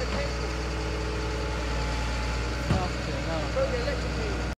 the case.